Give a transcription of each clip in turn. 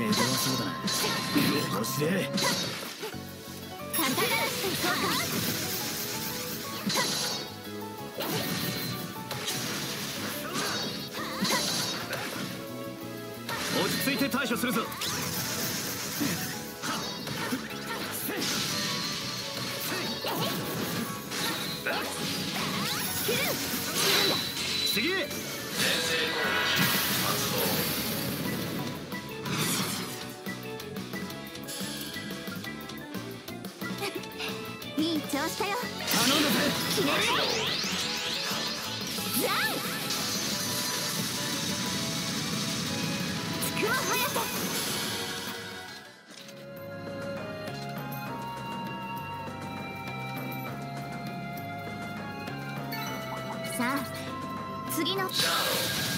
手強そうだなよしで肩落ち着いて対処するぞ。次へいい調子だよ。頼んだぜ決めるザンつくわはやてさあ次のお願いします。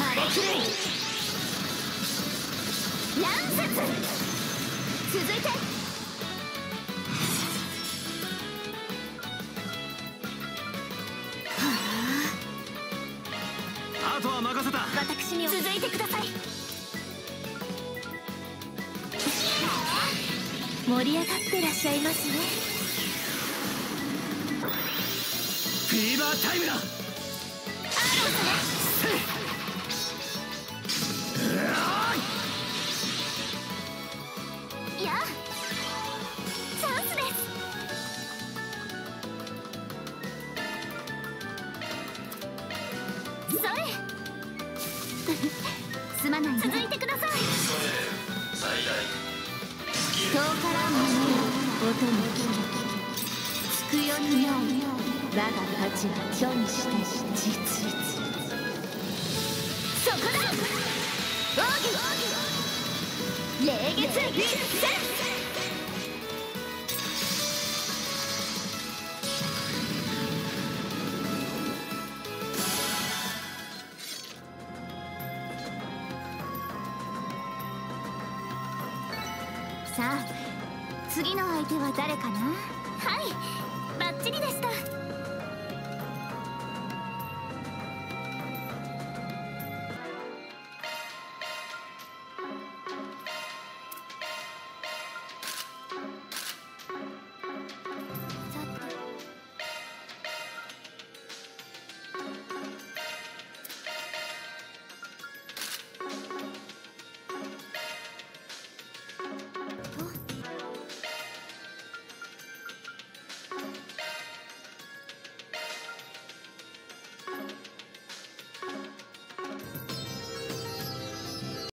あれ？くるい乱殺続いて。あとは任せた私に続いてください。盛り上がってらっしゃいますね。フィーバータイムだ。いすまない続いてください遠からぬも音に聞きつくよにない我が価値が虚にして実そこだ。奥義。霊月。一戦さあ次の相手は誰かな？はい。